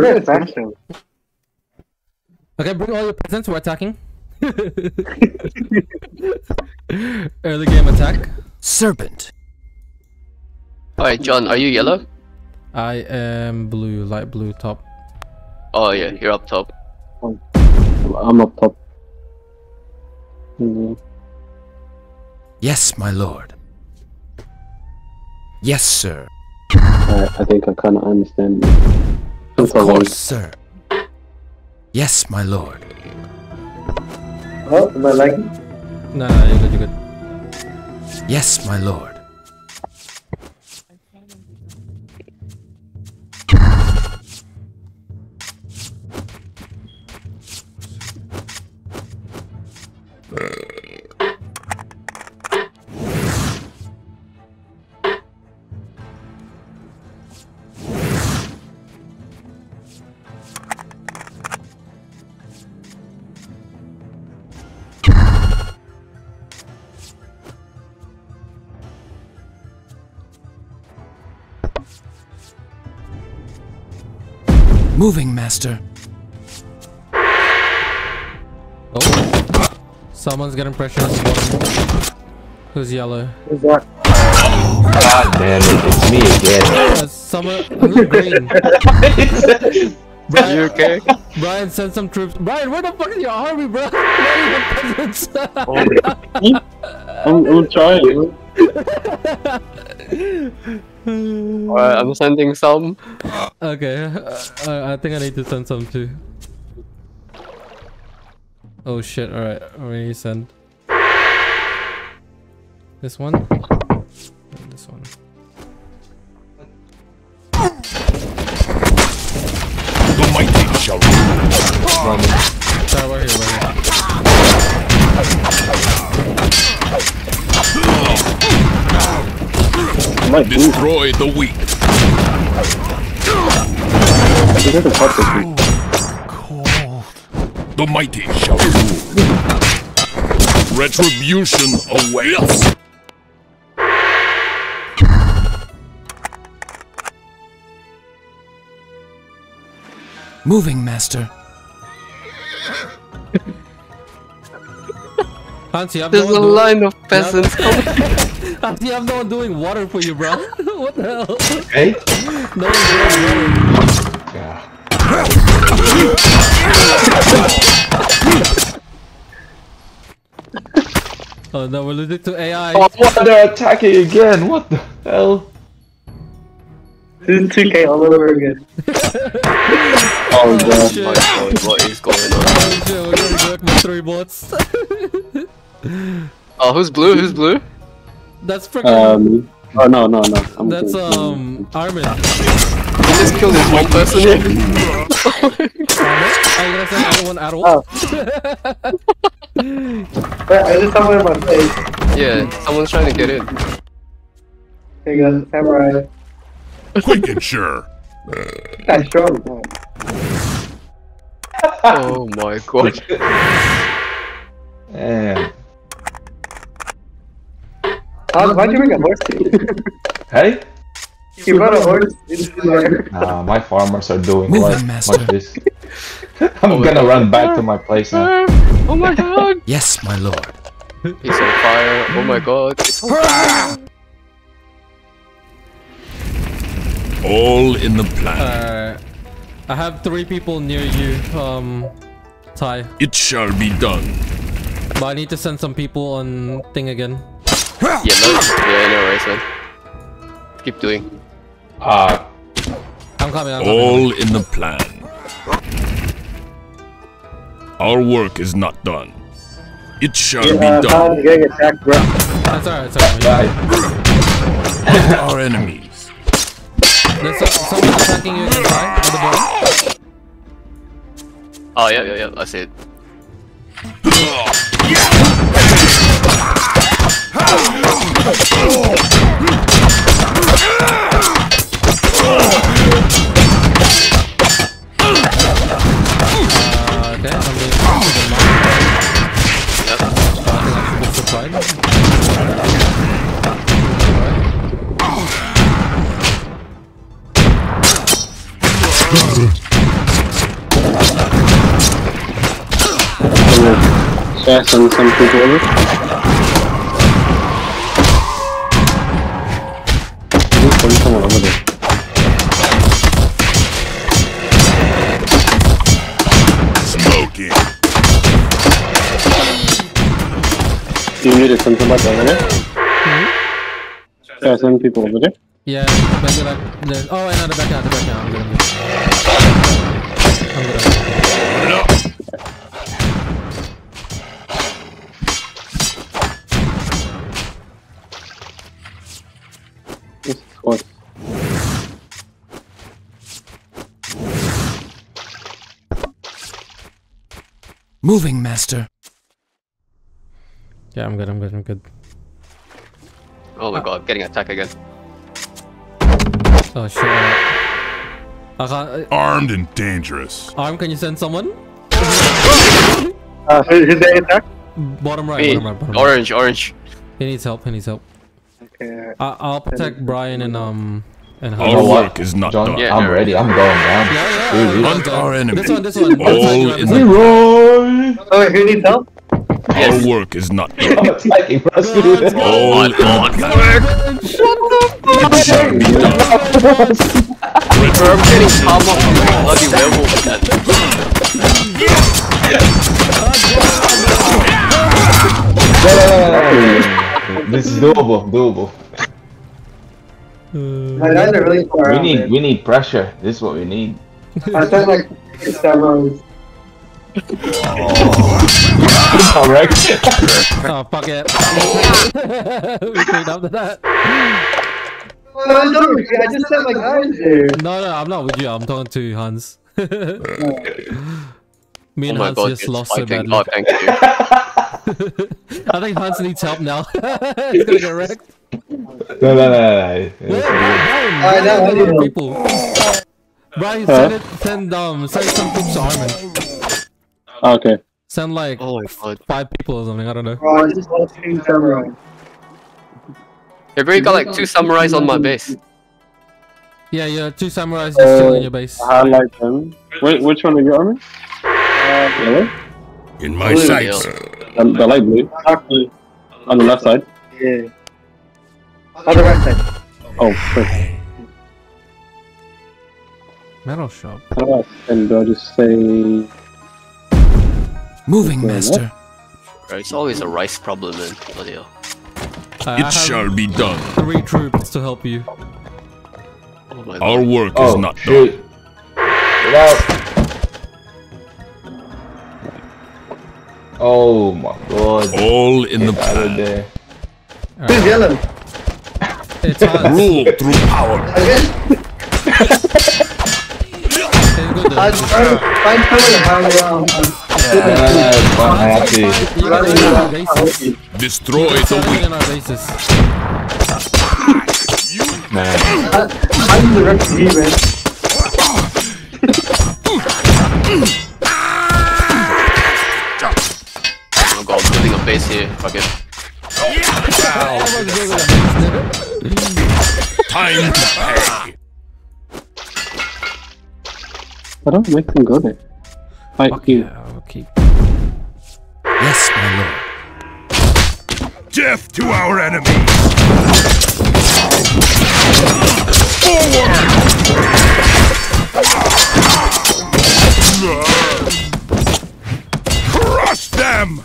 Where is action? Okay, bring all your presents. We're attacking. Early game attack. Serpent. Alright, John, are you yellow? I am blue, light blue top. Oh yeah, you're up top. I'm up top. Mm, Yes, my lord. Yes, sir. I, I think I kind of understand. Of It's alright. course, sir. Yes, my lord. Oh, am I lagging? Nah, nah, you're good, you're good. Yes, my lord. Moving, master. Oh. Someone's getting pressure on the bottom. Who's yellow? Who's that? God damn it, it's me again. Uh, someone. Who's green? You Brian, okay? Brian, send some troops. Brian, where the fuck is your army, bro? Where are your peasants? I'm, I'm trying. Alright, I'm sending some. okay, uh, I think I need to send some too. Oh shit, alright, we need to send. This one? And this one. The mighty shall rule. Sorry, we're here, we're here. I might lose. Destroy the weak. He doesn't touch this week. The mighty shall rule. Retribution awaits. Moving, master. Hansi, I'm There's a line of peasants coming. Hansi, I'm the one doing water for you, bro. what the hell? Hey? No one's doing water. Yeah. Oh no, we're losing to AI. Oh, what? They're attacking again. What the hell? This is 2K all over again. Oh, oh god. shit. My god, what is going on? Oh shit, we're gonna work with three bots. Oh, who's blue? Who's blue? That's freaking. Um. Oh no no no. I'm that's good. um Armin. Armin? You just killed this one person here. Are you gonna send everyone at all? Oh. Wait, I just saw one in my face. Yeah, someone's trying to get in. Here you go, samurai. Quick and sure. That's strong. man. Oh my god. Damn. How, why'd you bring a horse? Hey? you brought a horse into. Nah, my farmers are doing Moving, quite master. much this. I'm gonna run back to my place now. Oh my god. Yes, my lord. He's on fire. Oh my god. He's on fire. All in the plan. Uh, I have three people near you, um, Ty. It shall be done. But I need to send some people on thing again. Yeah, no, yeah, no worries, man. Keep doing. Uh, I'm coming, I'm coming. All in the plan. Our work is not done. It shall Uh, be how done. you getting attacked, bro? That's alright, it's alright. guy. Our enemies. There's so- someone attacking you again, Ty, at the bottom. Oh, yeah, yeah, yeah, I see it. Chest on some people. Do you need to send somebody over there? Yeah, send people over there. Yeah, maybe like there's oh another back out, back out. I'm good. I'm good. I'm good. This was Moving, master. Yeah, I'm good. I'm good. I'm good. Oh my god, getting attacked again. Oh shit. I can't. Armed and dangerous. Uh, Arm, can you send someone? Uh, who, who's the attack? Bottom right. Me. Bottom right. Bottom right. Orange, orange. He needs help. He needs help. Okay. I I'll protect Brian and um and Our know what? work is not John, done. Yeah, I'm no. ready. I'm going down. Yeah, yeah. Dude, uh, dude. Hunt our enemy. This one. This one. All This in one. the- Leroy! Oh, wait, who needs help? Yes. Our work is not done. I'm attacking us. All in the shall be done. Bro, I'm getting palm off you bloody werewolf again. This is doable, doable. My guys are really far We out, need, man. we need pressure. This is what we need. I spent like several. Correct. Oh fuck it. we cleaned up to that. No, I'm done with you. I just sent my guys there. No, no, I'm not with you. I'm talking to Hans. Me Oh and my Hans god, just lost so fighting. badly. Oh, thank you. I think Hans needs help now. He's gonna get wrecked. No, no, no, no. Where? no. Brian, I know, I Brian, know. people. Brian, Huh? send it, send um, send some troops to Armin. Okay. Send like Oh my god. five people or something. I don't know. Oh, I just lost King Samurai. Hey bro, got like two samurais on my base. Yeah, yeah. Two samurais just chilling in your base. Highlight them. Wait, which one are you army? Uh, yellow? In my Blue. sights. The, the light blue. Dark blue. On the left side. Yeah. On the right side. Oh, perfect. Metal shop. Alright, and do I just say... Moving, Yeah, master. Bro, it's always a rice problem, man. Bloody hell. I, I It shall be done. three troops to help you. Oh Our god. work is Oh, not done. Get out. Oh my god. All in the Get out of plan. there. Who's yellow? It's Hans. Rule through power. Again? It's good I though. was trying to find someone to hang around. Yeah, it's fine, I have to. You gotta be in our bases. Destroy the Gotta be weak. in our bases. Man. I'm the refugee, man. Oh god, I'm building a base here. Fuck it. I was good with a base. Time to pay. I don't make them go there. Fight Fuck you. yeah, Death to our enemy. Forward. Crush them.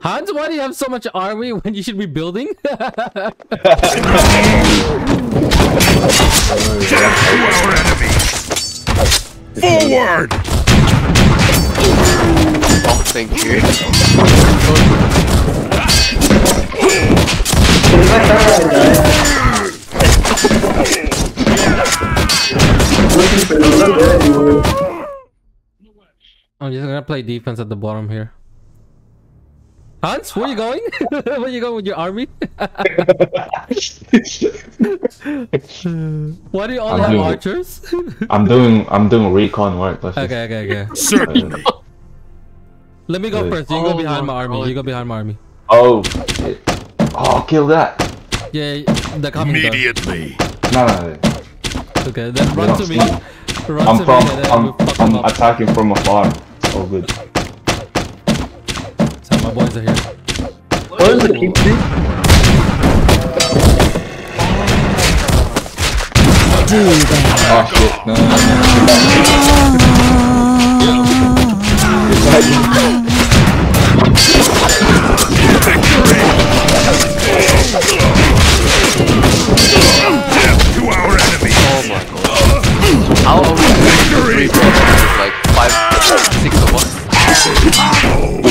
Hans, why do you have so much army when you should be building? To our enemy. Forward. Oh, thank you. Gonna play defense at the bottom here. Hans, where are you going? where are you going with your army? Why do you only I'm have doing- archers? I'm doing I'm doing recon work. Let's just- okay, okay, okay. Certainly. Let me go Wait. first. You go Oh behind my my army. God. You go behind my army. Oh shit. Oh kill that. Yeah, they're coming. Immediately. No no no. Okay, then run to me. Run I'm to from me and then I'm I'm attacking from afar. All good. So my boys are here. What is the keep Do that. Oh ah, shit, no. no, no.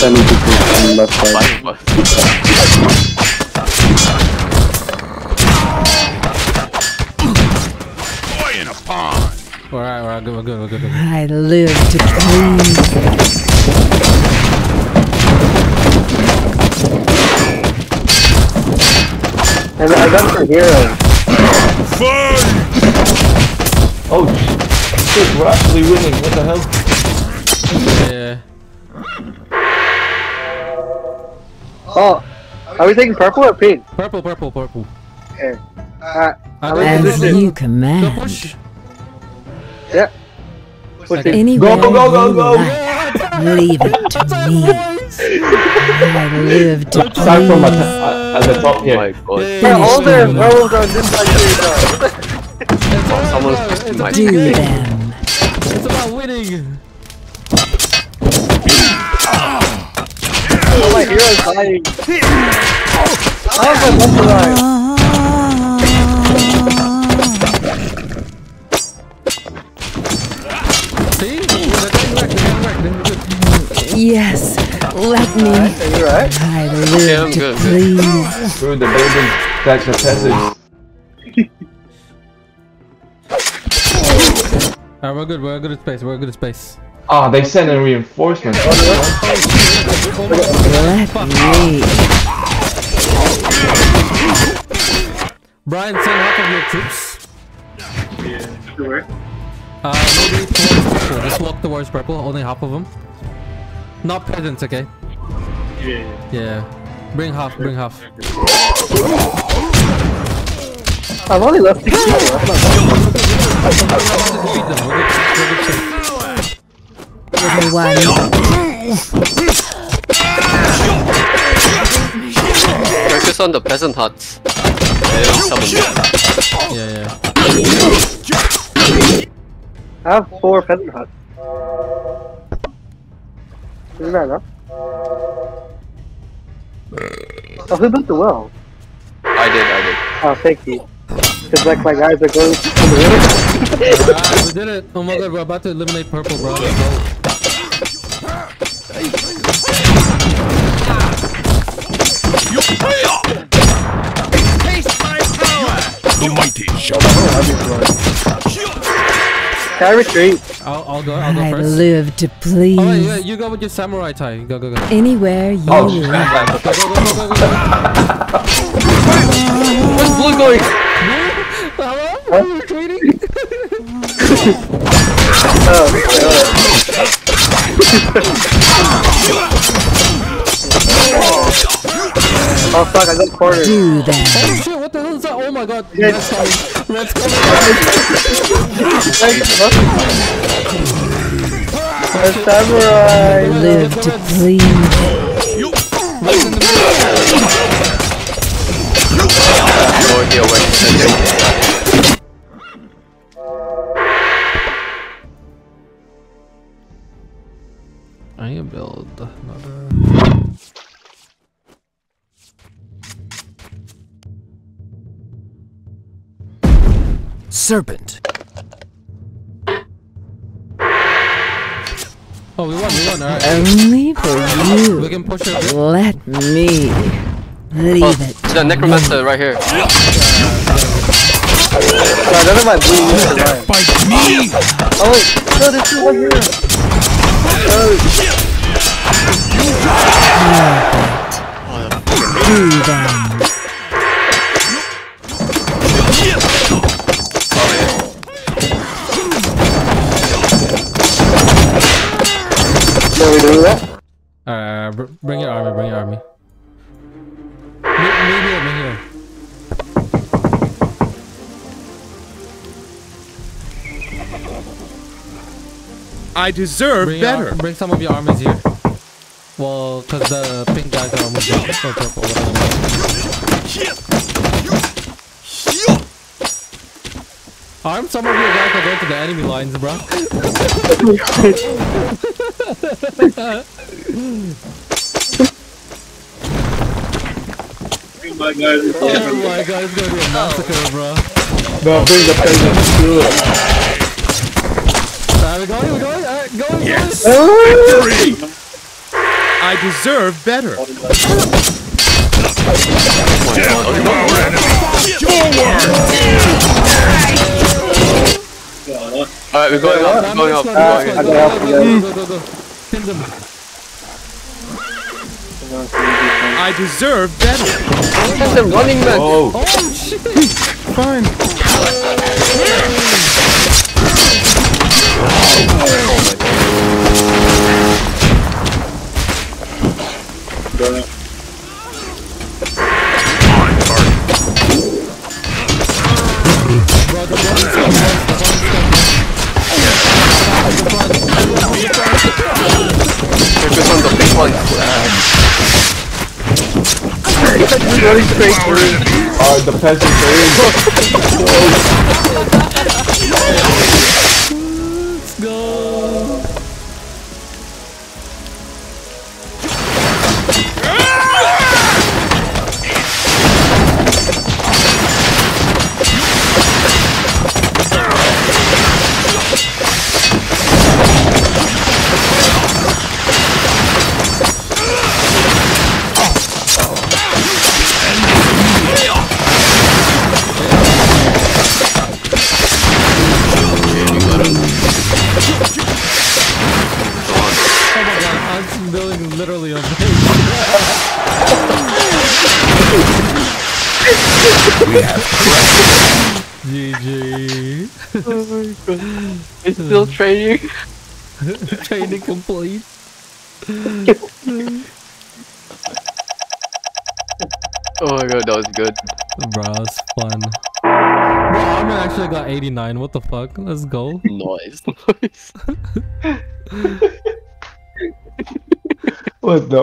I'm sending people from the left side. Five of us. Boy in a pond. Alright, alright, good, we're good, we're good. We're good. I live to please. And I got for hero. Fun. Oh shit, we're actually winning. What the hell? Yeah. Oh, are we taking purple or pink? Purple, purple, purple. Okay. Uh, I go, like go, As go, this. go. you command. push. yeah. What's Okay. it? Anywhere go, go, go, you go. leave it to me. I live to Start from at, please. at, at the top Oh my god. Yeah, all their werewolves are on this side here. Someone's twisting my Do them. It's about winning. Oh, my hero's dying. How's my muscle dying? See? They're getting wrecked, they're getting wrecked. They're good. Yes, let me. Are you right? I Yeah, live I'm to good, good. please. Through the building, that's the passage. Alright, we're good, we're good at space, we're good at space. Ah, they sent a reinforcement. Let me. Brian, send half of your troops. Sure. Uh, maybe towards purple. Just walk towards purple, only half of them. Not peasants, okay? Yeah. Yeah. Bring half, bring half. I've only left six people. Everyone, Focus on the peasant huts. And summon them. Yeah, yeah. I have four peasant huts. Isn't that enough? Oh, who built the well? I did, I did. Oh, thank you. Because like my guys are going to the river. Alright, we did it. Oh my god, we're about to eliminate purple, bro. The mighty shall Can I retreat? I'll, I'll go, I'll go I first. live to please. Oh, wait, yeah, you go with your samurai tie. Go, go, go. Anywhere you Oh, like. Go, go, go, go, go, go, go. Where's blue going? Hello? Are you retreating? Oh Oh, fuck, I got cornered. Do them. Oh shit, what the hell is that? Oh my god. Yeah. Red's coming. Red's coming. A samurai! Live to please. Red's in the middle. No idea where to send Serpent. Oh, we won, we won. Alright. Only for you. We can push it. Let me. Leave Oh, it. the necromancer right here. Sorry, none of my blue units are mine. fight me. Oh wait, no, this is one hero. Do them. Can we do that? Alright, br- bring your army, bring your army. Me, me here, me here. I deserve Bring, your, better. bring some of your armies here. Well, cause the pink guys are almost down. Or purple, whatever. Arm some of your guys are going to the enemy lines, bro. Oh my god. Oh my god, it's gonna be a massacre, bro. No, bring the peasant. Do it. Uh, Are we going? We going? Alright, going, Yes. going. I deserve better. Oh, Alright, we're going up, we're going up, we're going uh, Go, up. Pin them. I deserve better. Send them running man. Oh, Oh shit! Fine. Running straight through. the peasants are GG. Oh my god. It's still training. Training complete. Oh my god, that was good. Bro, it's fun. Bro, Armin actually got 89. What the fuck? Let's go. Nice, nice. What the?